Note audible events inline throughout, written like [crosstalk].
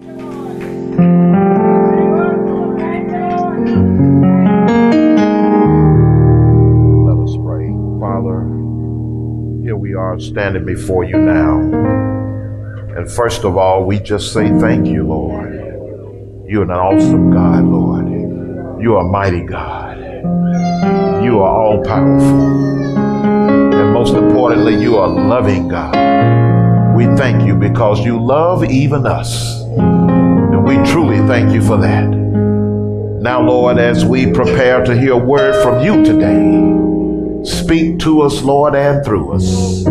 Let us pray. Father, here we are standing before you now. And first of all, we just say thank you, Lord. You're an awesome God, Lord. You are a mighty God. You are all powerful. And most importantly, you are loving God. We thank you because you love even us. Thank you for that. Now, Lord, as we prepare to hear a word from you today, speak to us, Lord, and through us.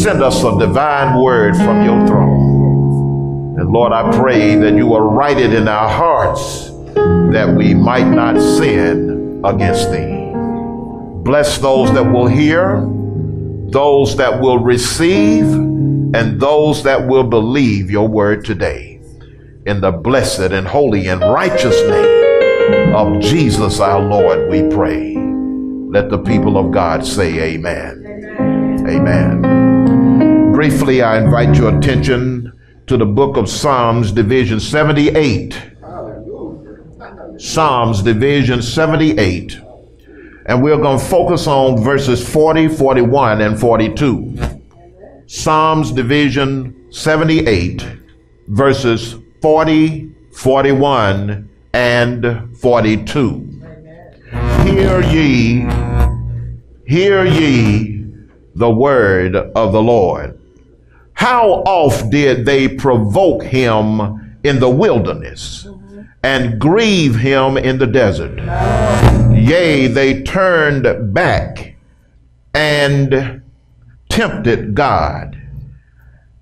Send us a divine word from your throne. And Lord, I pray that you will write it in our hearts that we might not sin against thee. Bless those that will hear, those that will receive, and those that will believe your word today. In the blessed and holy and righteous name of Jesus our Lord, we pray. Let the people of God say amen. Amen. Briefly, I invite your attention to the book of Psalms, division 78. Psalms, division 78. And we're going to focus on verses 40, 41, and 42. Psalms, division 78, verses 40, 41, and 42. Hear ye, hear ye the word of the Lord. How oft did they provoke him in the wilderness and grieve him in the desert? Yea, they turned back and tempted God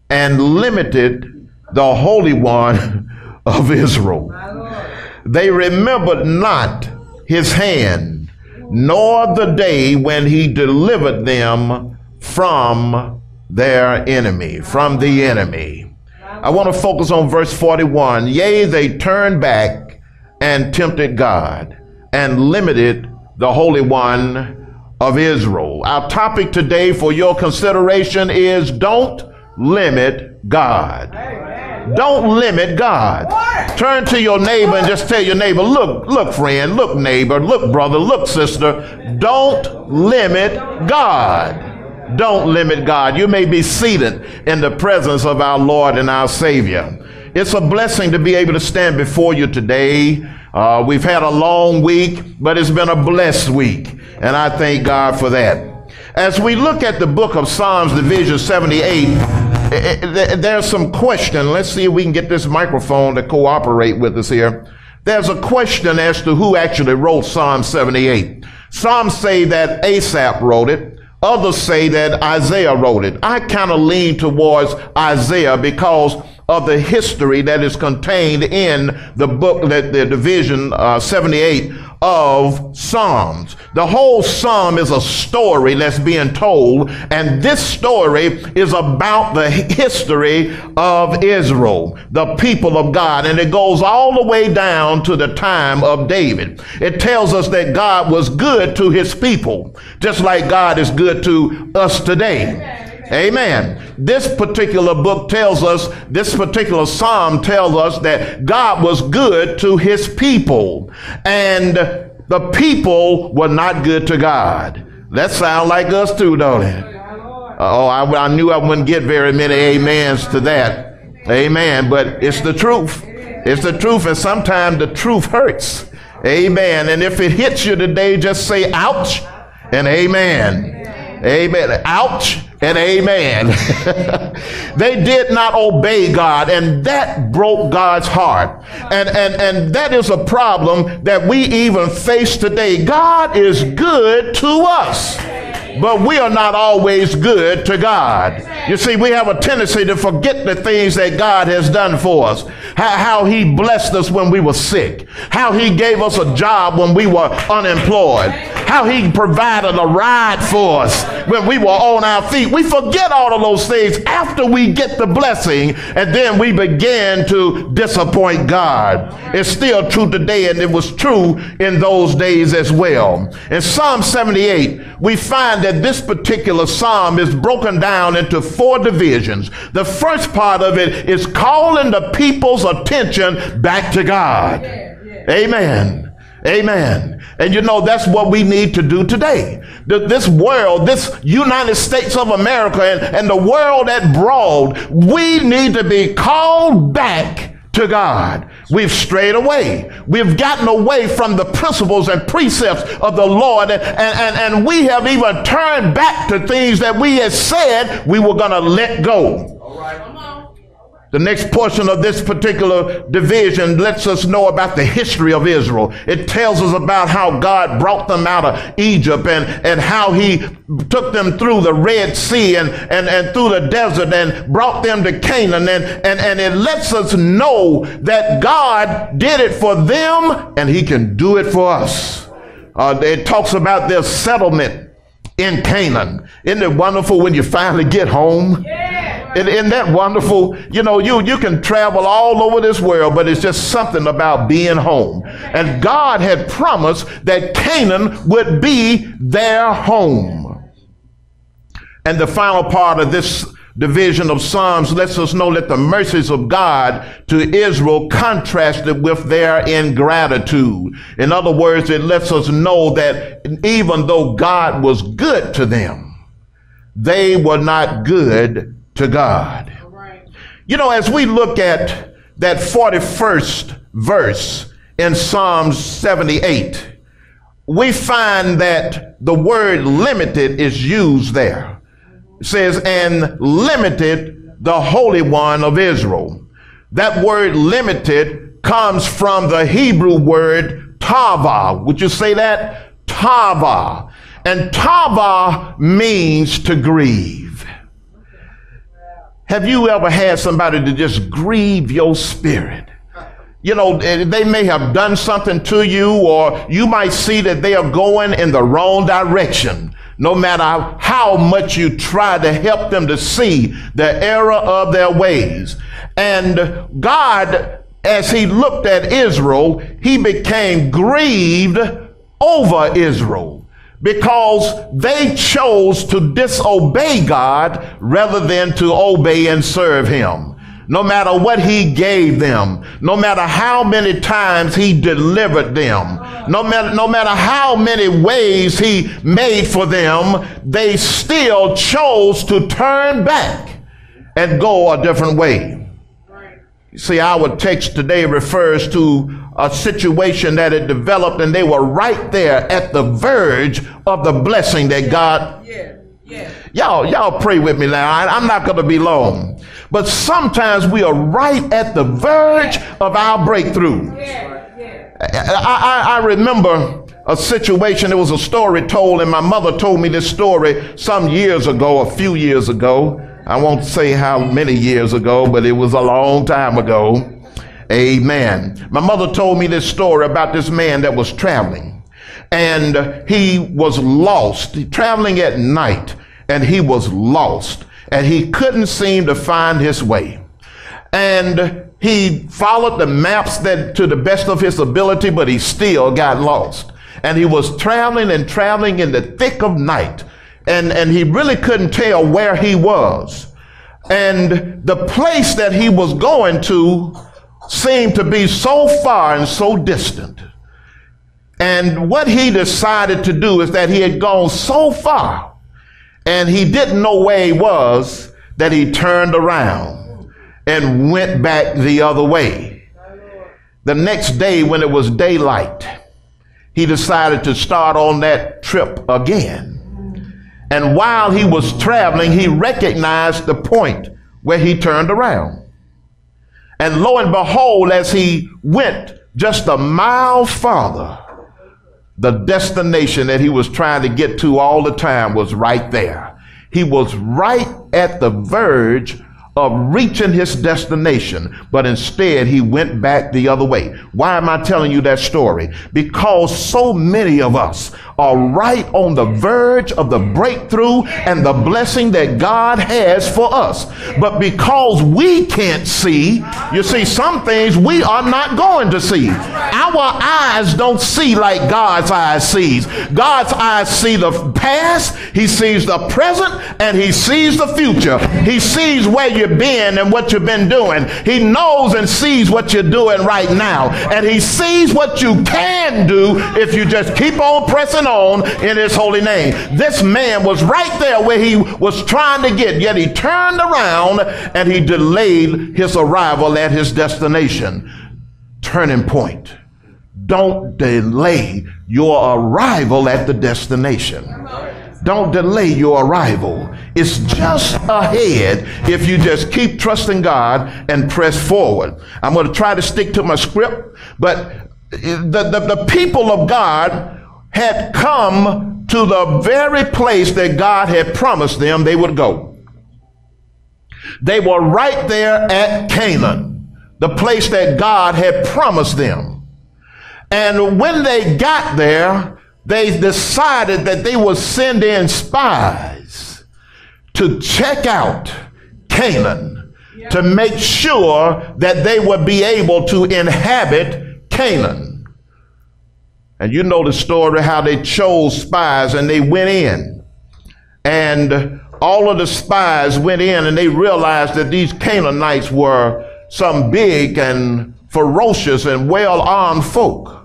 and limited the Holy One of Israel. They remembered not his hand, nor the day when he delivered them from their enemy, from the enemy. I want to focus on verse 41. Yea, they turned back and tempted God and limited the Holy One of Israel. Our topic today for your consideration is don't limit God. Don't limit God. Turn to your neighbor and just tell your neighbor, look, look, friend, look, neighbor, look, brother, look, sister, don't limit God. Don't limit God. You may be seated in the presence of our Lord and our Savior. It's a blessing to be able to stand before you today. Uh, we've had a long week, but it's been a blessed week, and I thank God for that. As we look at the book of Psalms, Division 78, eh, eh, there's some question. Let's see if we can get this microphone to cooperate with us here. There's a question as to who actually wrote Psalm 78. Some say that Asaph wrote it. Others say that Isaiah wrote it. I kind of lean towards Isaiah because of the history that is contained in the book, that the division uh, 78 of Psalms. The whole Psalm is a story that's being told, and this story is about the history of Israel, the people of God, and it goes all the way down to the time of David. It tells us that God was good to his people, just like God is good to us today. Amen. This particular book tells us, this particular psalm tells us that God was good to his people and the people were not good to God. That sounds like us too, don't it? Oh, I, I knew I wouldn't get very many amens to that. Amen. But it's the truth. It's the truth. And sometimes the truth hurts. Amen. And if it hits you today, just say ouch and amen. Amen. Ouch and amen. [laughs] they did not obey God, and that broke God's heart. And, and, and that is a problem that we even face today. God is good to us but we are not always good to God. You see, we have a tendency to forget the things that God has done for us. How, how, He blessed us when we were sick, how He gave us a job when we were unemployed, how He provided a ride for us when we were on our feet. We forget all of those things after we get the blessing, and then we begin to disappoint God. It's still true today, and it was true in those days as well. In Psalm 78, we find that this particular psalm is broken down into four divisions. The first part of it is calling the people's attention back to God. Amen. Amen. And you know, that's what we need to do today. This world, this United States of America and, and the world at broad, we need to be called back to God. We've strayed away. We've gotten away from the principles and precepts of the Lord, and, and, and we have even turned back to things that we had said we were going to let go. All right. The next portion of this particular division lets us know about the history of Israel. It tells us about how God brought them out of Egypt and, and how he took them through the Red Sea and, and, and through the desert and brought them to Canaan. And, and, and it lets us know that God did it for them and he can do it for us. Uh, it talks about their settlement in Canaan. Isn't it wonderful when you finally get home? Yeah. Isn't, that wonderful? You know, you, you can travel all over this world, but it's just something about being home. And God had promised that Canaan would be their home. And the final part of this division of Psalms lets us know that the mercies of God to Israel contrasted with their ingratitude. In other words, it lets us know that even though God was good to them, they were not good to God. You know, as we look at that 41st verse in Psalms 78, we find that the word limited is used there. It says, and limited the Holy One of Israel. That word limited comes from the Hebrew word tava. Would you say that? Tava. And tava means to grieve. Have you ever had somebody to just grieve your spirit? You know, eh, they may have done something to you, or you might see that they are going in the wrong direction. No matter how much you try to help them to see the error of their ways. And God, as He looked at Israel, He became grieved over Israel because they chose to disobey God rather than to obey and serve Him. No matter what He gave them, no matter how many times He delivered them, no matter, no matter how many ways He made for them, they still chose to turn back and go a different way. See, our text today refers to a situation that had developed and they were right there at the verge of the blessing that God. Yeah, yeah. Y'all, y'all pray with me now. I, am not going to be long. But sometimes we are right at the verge of our breakthrough. Yeah, yeah. I, I, I remember a situation. There was a story told, and my mother told me this story some years ago, a few years ago. I won't say how many years ago, but it was a long time ago. Amen. My mother told me this story about this man that was traveling and he was lost, traveling at night, and he was lost and he couldn't seem to find his way. And he followed the maps that to the best of his ability, but he still got lost. And he was traveling and traveling in the thick of night and, and he really couldn't tell where he was. And the place that he was going to seemed to be so far and so distant. And what he decided to do is that he had gone so far and he didn't know where he was that he turned around and went back the other way. The next day, when it was daylight, he decided to start on that trip again. And while he was traveling, he recognized the point where he turned around. And lo and behold, as he went just a mile farther, the destination that he was trying to get to all the time was right there. He was right at the verge of reaching his destination, but instead he went back the other way. Why am I telling you that story? Because so many of us are right on the verge of the breakthrough and the blessing that God has for us. But because we can't see, you see, some things we are not going to see. Our eyes don't see like God's eyes sees. God's eyes see the past, He sees the present, and He sees the future. He sees where you've been and what you've been doing. He knows and sees what you're doing right now. And He sees what you can do if you just keep on pressing on in His holy name. This man was right there where he was trying to get, yet he turned around and he delayed his arrival at his destination. Turning point. Don't delay your arrival at the destination. Don't delay your arrival. It's just ahead if you just keep trusting God and press forward. I'm going to try to stick to my script, but the, the, the people of God had come to the very place that God had promised them they would go. They were right there at Canaan, the place that God had promised them. And when they got there, they decided that they would send in spies to check out Canaan to make sure that they would be able to inhabit Canaan. And you know the story how they chose spies and they went in. And all of the spies went in and they realized that these Canaanites were some big and ferocious and well armed folk.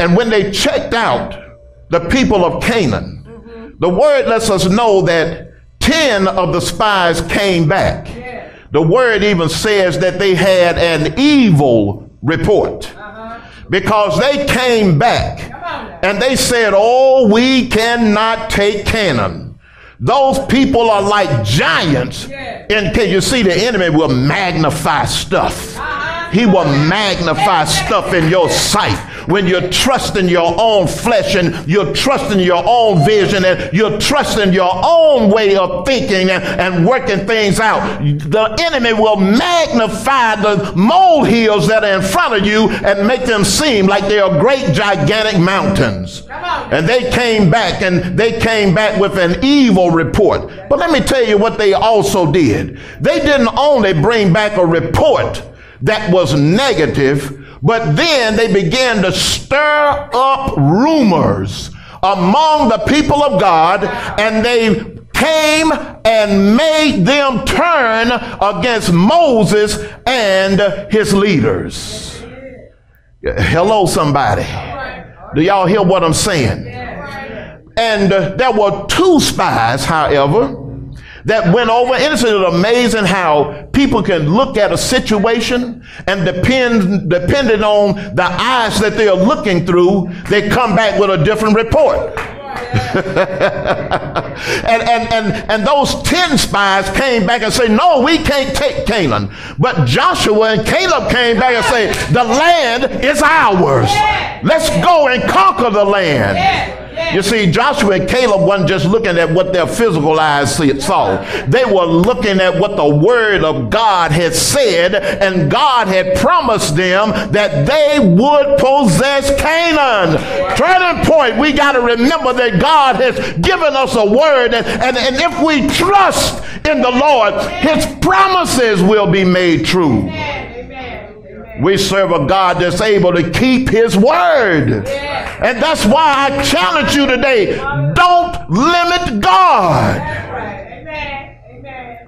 And when they checked out the people of Canaan, mm-hmm. the word lets us know that 10 of the spies came back. Yeah. The word even says that they had an evil report. Uh-huh. Because they came back and they said, Oh, we cannot take Canaan. Those people are like giants. And can you see the enemy will magnify stuff? He will magnify stuff in your sight when you're trusting your own flesh and you're trusting your own vision and you're trusting your own way of thinking and, and working things out, the enemy will magnify the molehills that are in front of you and make them seem like they are great, gigantic mountains. And they came back and they came back with an evil report. But let me tell you what they also did. They didn't only bring back a report that was negative, but then they began to stir up rumors among the people of God, and they came and made them turn against Moses and his leaders. Hello, somebody. Do y'all hear what I'm saying? And uh, there were two spies, however, that went over. Isn't it amazing how people can look at a situation and depend, depending on the eyes that they are looking through, they come back with a different report. [laughs] and, and, and, and those 10 spies came back and said, No, we can't take Canaan. But Joshua and Caleb came back and said, The land is ours. Let's go and conquer the land. You see, Joshua and Caleb wasn't just looking at what their physical eyes saw. They were looking at what the word of God had said, and God had promised them that they would possess Canaan. Turning point, we got to remember that God has given us a word, and, and, and if we trust in the Lord, his promises will be made true. We serve a God that's able to keep his word. And that's why I challenge you today don't limit God.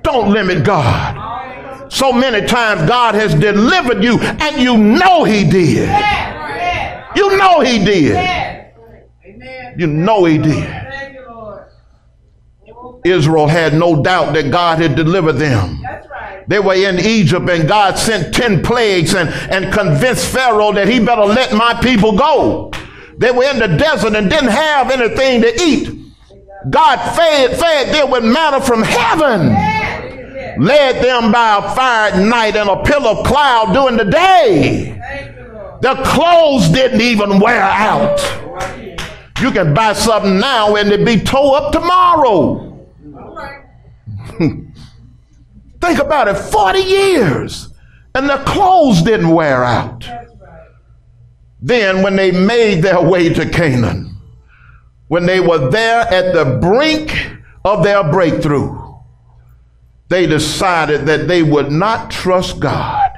Don't limit God. So many times God has delivered you and you know he did. You know he did. You know he did. Israel had no doubt that God had delivered them. They were in Egypt and God sent 10 plagues and, and convinced Pharaoh that he better let my people go. They were in the desert and didn't have anything to eat. God fed, fed them with manna from heaven, led them by a fire at night and a pillar of cloud during the day. Their clothes didn't even wear out. You can buy something now and it be tore up tomorrow. [laughs] Think about it 40 years and their clothes didn't wear out. Then, when they made their way to Canaan, when they were there at the brink of their breakthrough, they decided that they would not trust God,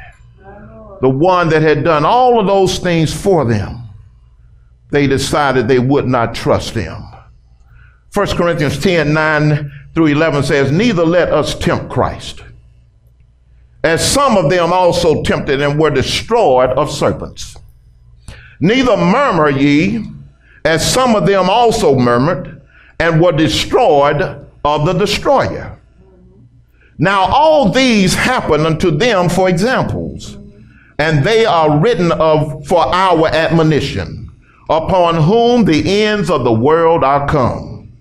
the one that had done all of those things for them. They decided they would not trust him. 1 Corinthians 10 9 through 11 says, Neither let us tempt Christ, as some of them also tempted and were destroyed of serpents. Neither murmur ye, as some of them also murmured and were destroyed of the destroyer. Now all these happen unto them for examples, and they are written of for our admonition, upon whom the ends of the world are come.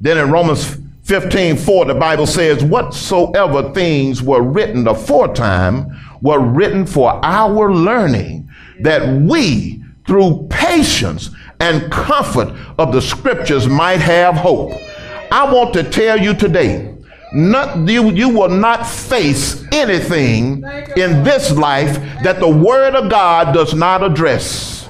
Then in Romans 15 4, the Bible says, Whatsoever things were written aforetime were written for our learning, that we, through patience and comfort of the scriptures, might have hope. I want to tell you today not, you, you will not face anything in this life that the Word of God does not address.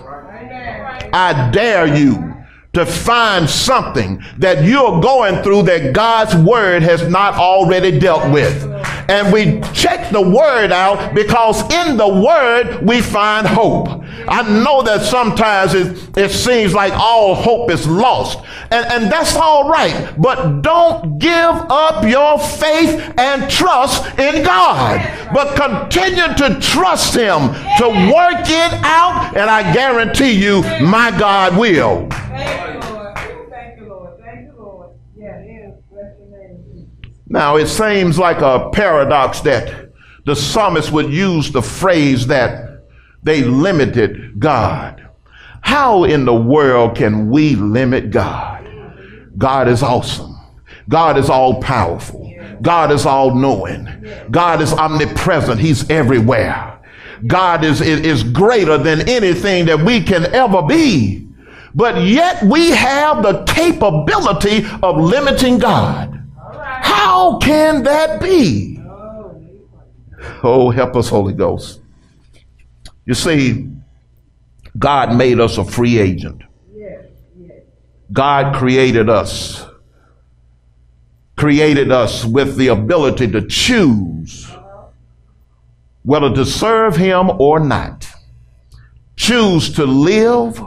I dare you to find something that you're going through that God's word has not already dealt with. And we check the word out because in the word we find hope. I know that sometimes it, it seems like all hope is lost. And, and that's all right. But don't give up your faith and trust in God. But continue to trust Him to work it out. And I guarantee you, my God will. Now, it seems like a paradox that the psalmist would use the phrase that they limited God. How in the world can we limit God? God is awesome. God is all powerful. God is all knowing. God is omnipresent. He's everywhere. God is, is, is greater than anything that we can ever be. But yet we have the capability of limiting God. How can that be? Oh, help us, Holy Ghost. You see, God made us a free agent. God created us, created us with the ability to choose whether to serve Him or not, choose to live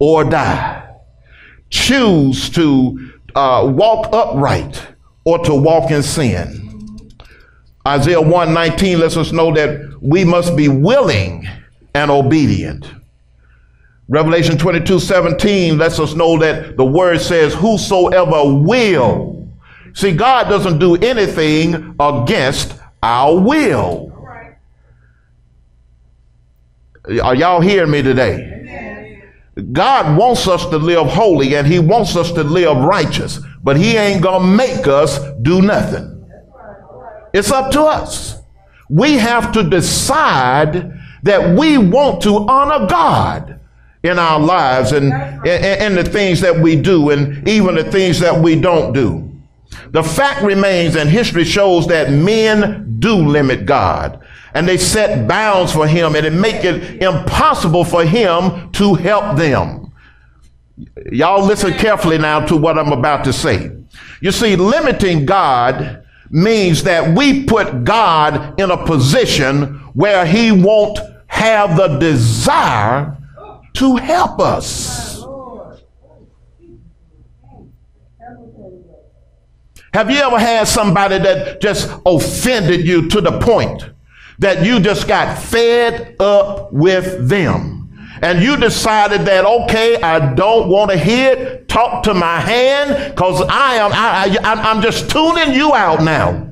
or die, choose to uh, walk upright or to walk in sin. Isaiah 119 lets us know that we must be willing and obedient. Revelation 22 17 lets us know that the word says, Whosoever will. See, God doesn't do anything against our will. Are y'all hearing me today? God wants us to live holy and He wants us to live righteous, but He ain't gonna make us do nothing. It's up to us. We have to decide that we want to honor God in our lives and in the things that we do and even the things that we don't do. The fact remains, and history shows that men do limit God and they set bounds for him and it make it impossible for him to help them. Y'all listen carefully now to what I'm about to say. You see, limiting God means that we put God in a position where he won't have the desire to help us. Have you ever had somebody that just offended you to the point that you just got fed up with them? And you decided that, okay, I don't want to hear it, talk to my hand, because I am, I, I, I'm just tuning you out now.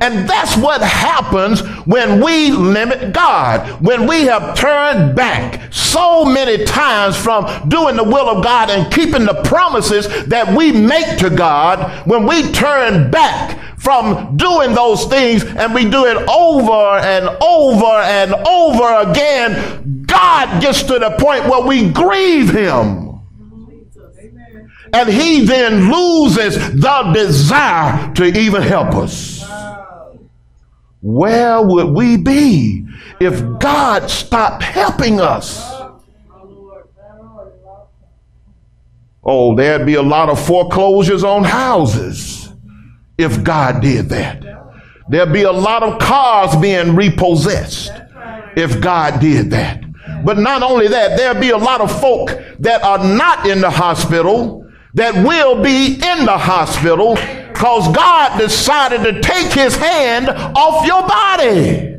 And that's what happens when we limit God. When we have turned back so many times from doing the will of God and keeping the promises that we make to God, when we turn back from doing those things and we do it over and over and over again, God gets to the point where we grieve Him. And He then loses the desire to even help us. Where would we be if God stopped helping us? Oh, there'd be a lot of foreclosures on houses if God did that. There'd be a lot of cars being repossessed if God did that. But not only that, there'd be a lot of folk that are not in the hospital that will be in the hospital because God decided to take his hand off your body.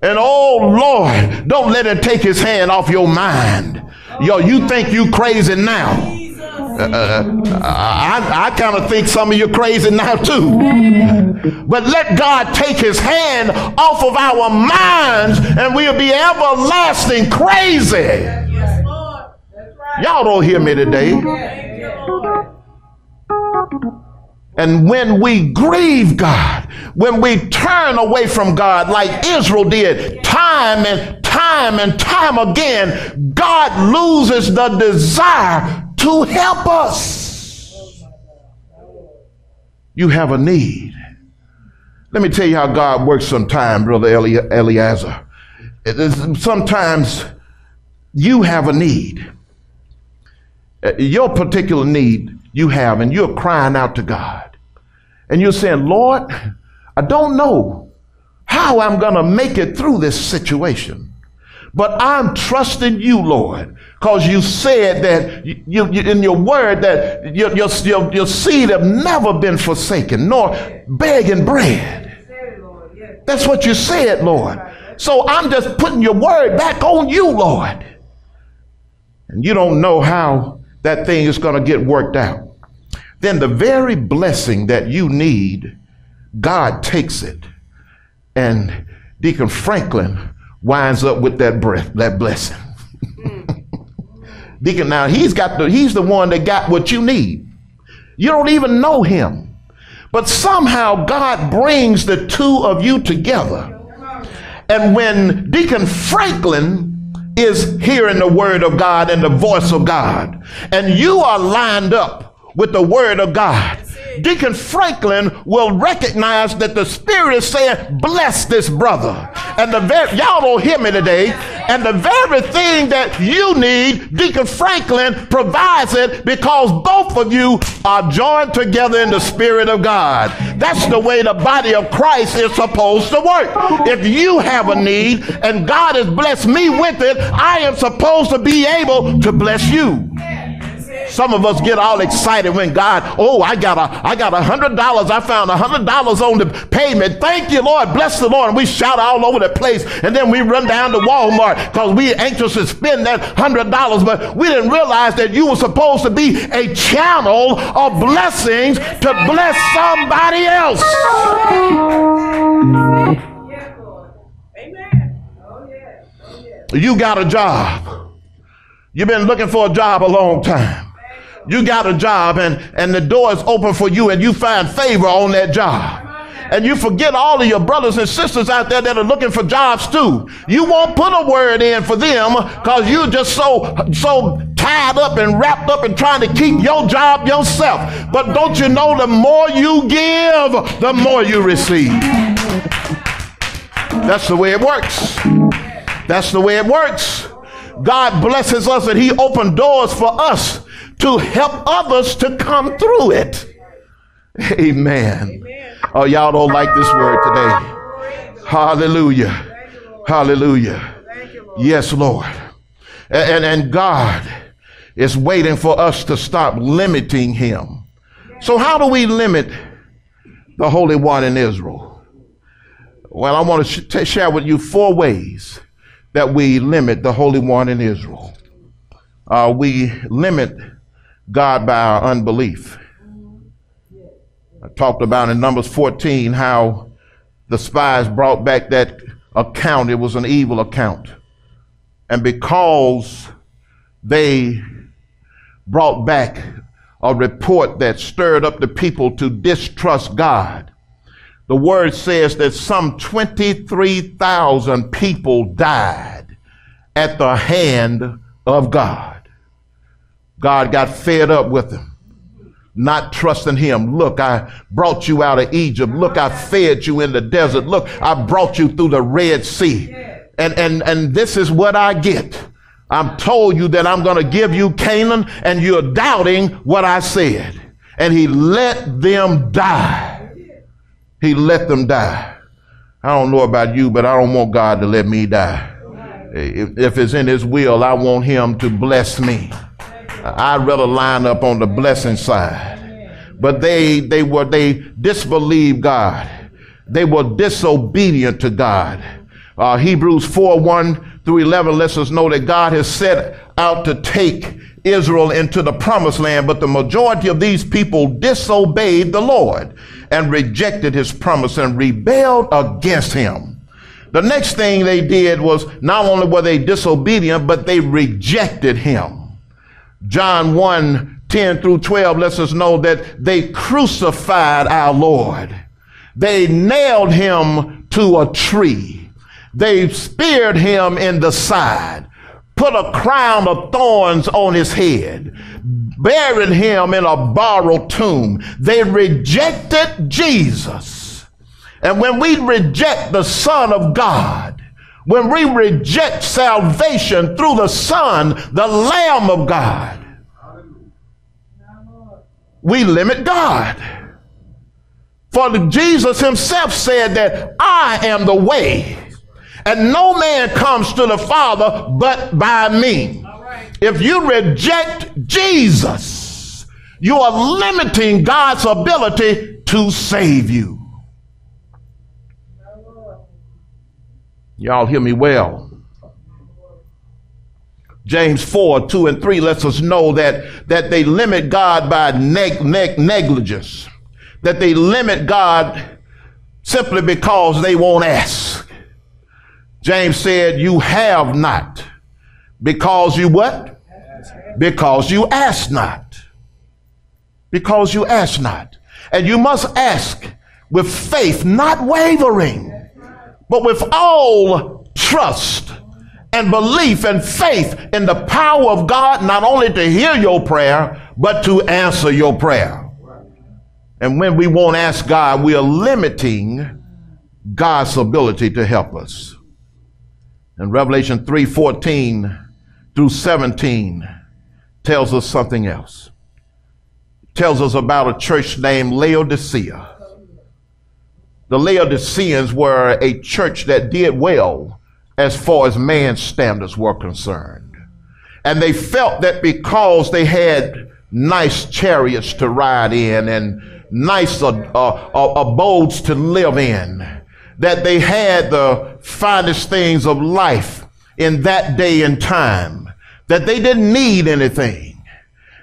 And oh Lord, don't let him take his hand off your mind. Yo, you think you crazy now. Uh, uh I, I kind of think some of you crazy now too. But let God take his hand off of our minds and we'll be everlasting crazy. Y'all don't hear me today. And when we grieve God, when we turn away from God like Israel did time and time and time again, God loses the desire to help us. You have a need. Let me tell you how God works sometimes, Brother Eli- Eliezer. Sometimes you have a need. Uh, your particular need you have, and you're crying out to God. And you're saying, Lord, I don't know how I'm going to make it through this situation. But I'm trusting you, Lord, because you said that you, you, in your word that your, your, your, your seed have never been forsaken, nor begging bread. That's what you said, Lord. So I'm just putting your word back on you, Lord. And you don't know how that thing is going to get worked out. Then the very blessing that you need, God takes it. And Deacon Franklin winds up with that breath, that blessing. Hmm. [laughs] Deacon, now he's got the he's the one that got what you need. You don't even know him. But somehow God brings the two of you together. And when Deacon Franklin is hearing the word of God and the voice of God. And you are lined up with the word of God. Deacon Franklin will recognize that the Spirit is saying, bless this brother. And the very, y'all don't hear me today. And the very thing that you need, Deacon Franklin provides it because both of you are joined together in the Spirit of God. That's the way the body of Christ is supposed to work. If you have a need and God has blessed me with it, I am supposed to be able to bless you. Some of us get all excited when God, oh, I got a, I got a hundred dollars. I found a hundred dollars on the payment. Thank you, Lord. Bless the Lord. And we shout all over the place. And then we run down to Walmart because we anxious to spend that hundred dollars. But we didn't realize that you were supposed to be a channel of blessings to bless somebody else. You got a job. You've been looking for a job a long time you got a job and, and the door is open for you and you find favor on that job. And you forget all of your brothers and sisters out there that are looking for jobs too. You won't put a word in for them because you're just so so tied up and wrapped up and trying to keep your job yourself. But don't you know the more you give, the more you receive. That's the way it works. That's the way it works. God blesses us and He opened doors for us to help others to come through it. Amen. Amen. Oh, y'all don't like this word today. Hallelujah. Hallelujah. Yes, Lord. And, and God is waiting for us to stop limiting him. So, how do we limit the Holy One in Israel? Well, I want to sh- share with you four ways that we limit the Holy One in Israel. Uh, we limit God by our unbelief. I talked about in Numbers 14 how the spies brought back that account. It was an evil account. And because they brought back a report that stirred up the people to distrust God, the word says that some 23,000 people died at the hand of God. God got fed up with him, not trusting him. Look, I brought you out of Egypt. Look, I fed you in the desert. Look, I brought you through the Red Sea. And, and, and this is what I get I'm told you that I'm going to give you Canaan and you're doubting what I said. And he let them die. He let them die. I don't know about you, but I don't want God to let me die. If, if it's in his will, I want him to bless me. I'd rather line up on the blessing side. But they, they were, they disbelieved God. They were disobedient to God. Uh, Hebrews 4, 1 through 11 lets us know that God has set out to take Israel into the promised land, but the majority of these people disobeyed the Lord and rejected his promise and rebelled against him. The next thing they did was not only were they disobedient, but they rejected him. John 1 10 through 12 lets us know that they crucified our Lord. They nailed him to a tree. They speared him in the side, put a crown of thorns on his head, buried him in a borrowed tomb. They rejected Jesus. And when we reject the Son of God, when we reject salvation through the Son, the Lamb of God, we limit God. For Jesus himself said that I am the way, and no man comes to the Father but by me. If you reject Jesus, you are limiting God's ability to save you. Y'all hear me well. James 4, 2 and 3 lets us know that, that they limit God by neg- neg- negligence, that they limit God simply because they won't ask. James said, You have not because you what? Because you ask not. Because you ask not. And you must ask with faith, not wavering but with all trust and belief and faith in the power of God, not only to hear your prayer, but to answer your prayer. And when we won't ask God, we are limiting God's ability to help us. And Revelation 3:14 through 17 tells us something else. It tells us about a church named Laodicea. The Laodiceans were a church that did well as far as man's standards were concerned. And they felt that because they had nice chariots to ride in and nice uh, uh, uh, abodes to live in, that they had the finest things of life in that day and time, that they didn't need anything.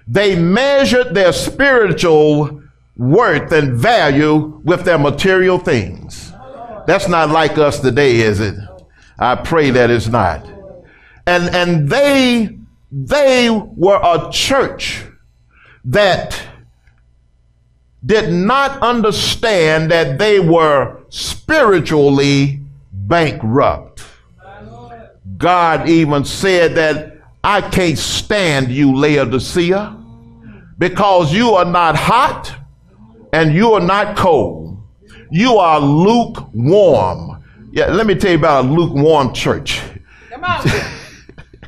They measured their spiritual worth and value with their material things. That's not like us today, is it? I pray that it's not. And and they they were a church that did not understand that they were spiritually bankrupt. God even said that I can't stand you, Laodicea, because you are not hot and you are not cold. You are lukewarm. Yeah, let me tell you about a lukewarm church. Come on.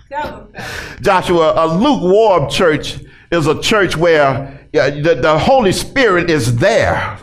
[laughs] Joshua, a lukewarm church is a church where the, the Holy Spirit is there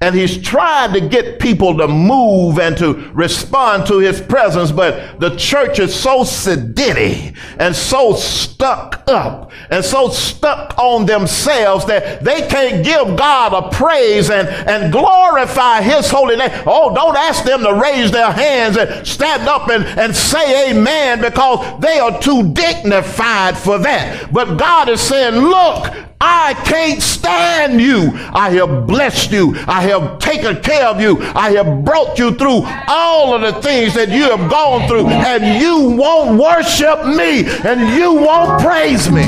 and he's trying to get people to move and to respond to his presence, but the church is so sedity and so stuck up and so stuck on themselves that they can't give God a praise and, and glorify his holy name. Oh, don't ask them to raise their hands and stand up and, and say amen because they are too dignified for that. But God is saying, look, I can't stand you. I have blessed you. I have taken care of you. I have brought you through all of the things that you have gone through, and you won't worship me and you won't praise me.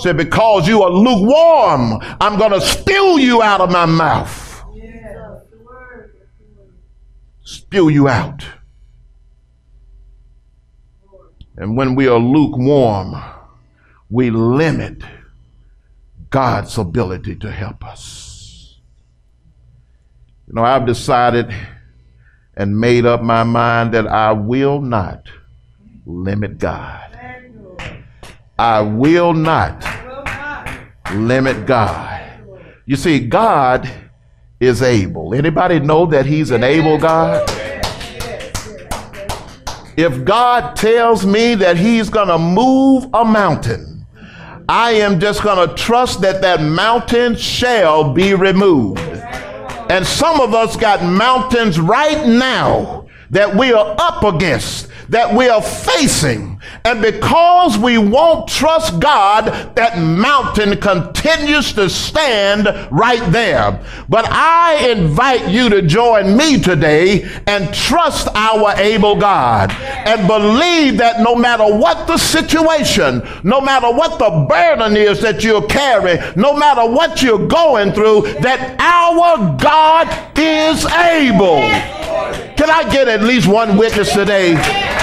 Said, because you are lukewarm, I'm going to spew you out of my mouth. Spew you out. And when we are lukewarm, we limit God's ability to help us. You know, I've decided and made up my mind that I will not limit God. I will not limit God. You see, God is able. Anybody know that he's an able God? If God tells me that he's going to move a mountain, I am just going to trust that that mountain shall be removed. And some of us got mountains right now that we are up against, that we are facing and because we won't trust God, that mountain continues to stand right there. But I invite you to join me today and trust our able God and believe that no matter what the situation, no matter what the burden is that you're carrying, no matter what you're going through, that our God is able. Can I get at least one witness today?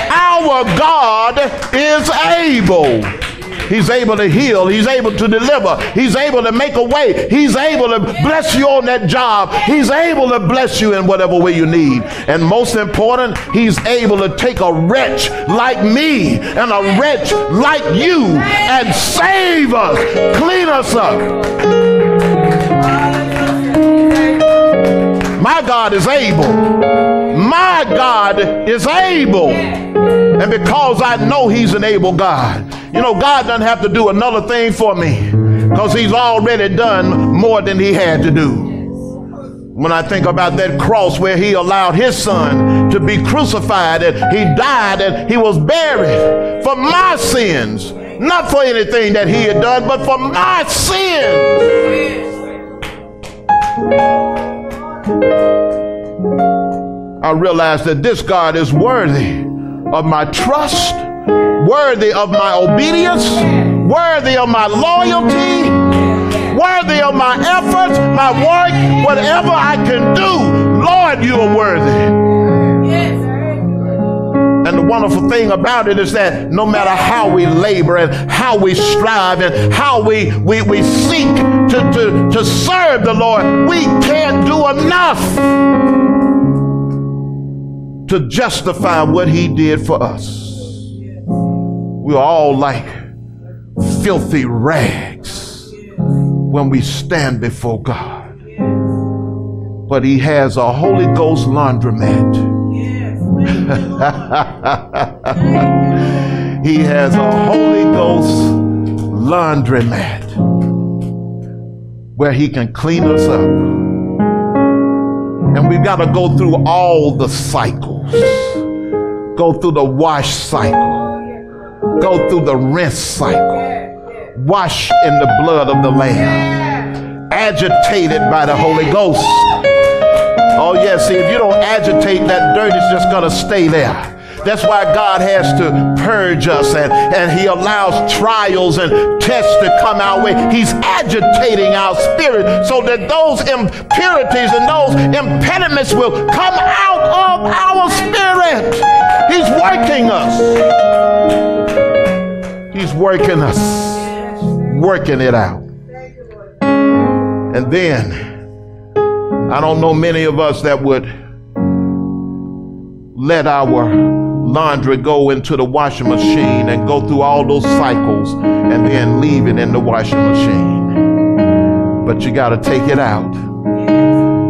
Our God is able. He's able to heal. He's able to deliver. He's able to make a way. He's able to bless you on that job. He's able to bless you in whatever way you need. And most important, He's able to take a wretch like me and a wretch like you and save us, clean us up. My God is able. My God is able. And because I know He's an able God, you know, God doesn't have to do another thing for me because He's already done more than He had to do. When I think about that cross where He allowed His Son to be crucified and He died and He was buried for my sins, not for anything that He had done, but for my sins. I realized that this God is worthy of my trust, worthy of my obedience, worthy of my loyalty, worthy of my efforts, my work, whatever I can do. Lord, you are worthy. And the wonderful thing about it is that no matter how we labor and how we strive and how we, we, we seek to, to, to serve the Lord, we can't do enough to justify what he did for us. We're all like filthy rags when we stand before God. But he has a Holy Ghost laundromat. [laughs] he has a Holy Ghost laundromat where he can clean us up and we've got to go through all the cycles. Go through the wash cycle. Go through the rinse cycle. Wash in the blood of the Lamb. Agitated by the Holy Ghost. Oh, yeah, see, if you don't agitate, that dirt is just going to stay there. That's why God has to purge us and, and He allows trials and tests to come our way. He's agitating our spirit so that those impurities and those impediments will come out of our spirit. He's working us. He's working us, working it out. And then, I don't know many of us that would let our laundry go into the washing machine and go through all those cycles and then leave it in the washing machine. But you got to take it out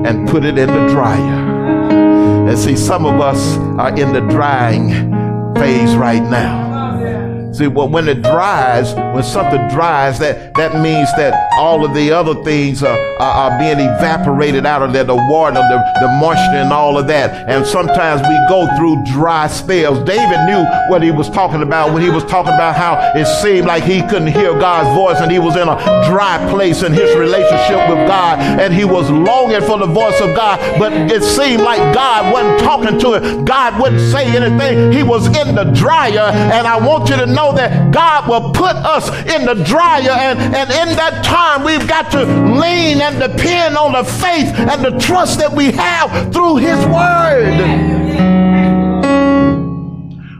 and put it in the dryer. And see, some of us are in the drying phase right now. See, when it dries, when something dries, that, that means that all of the other things are, are, are being evaporated out of there, the water, the, the moisture, and all of that. And sometimes we go through dry spells. David knew what he was talking about when he was talking about how it seemed like he couldn't hear God's voice and he was in a dry place in his relationship with God and he was longing for the voice of God, but it seemed like God wasn't talking to him. God wouldn't say anything. He was in the dryer, and I want you to know know that God will put us in the dryer, and, and in that time, we've got to lean and depend on the faith and the trust that we have through His Word.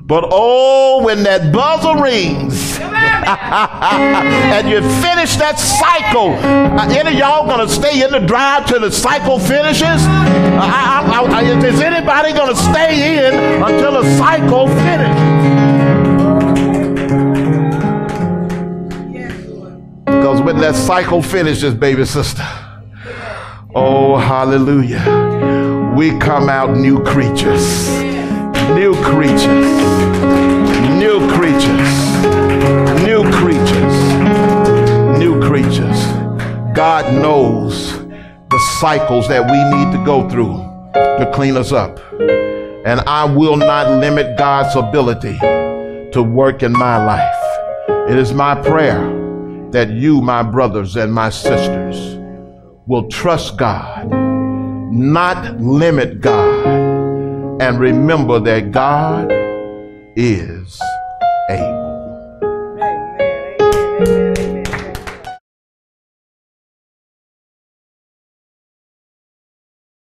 But oh, when that buzzer rings [laughs] and you finish that cycle, uh, any y'all gonna stay in the drive till the cycle finishes? Uh, I, I, I, is anybody gonna stay in until the cycle finishes? When that cycle finishes, baby sister. Oh, hallelujah. We come out new creatures. New creatures. New creatures. New creatures. New creatures. God knows the cycles that we need to go through to clean us up. And I will not limit God's ability to work in my life. It is my prayer that you, my brothers and my sisters, will trust God, not limit God, and remember that God is able.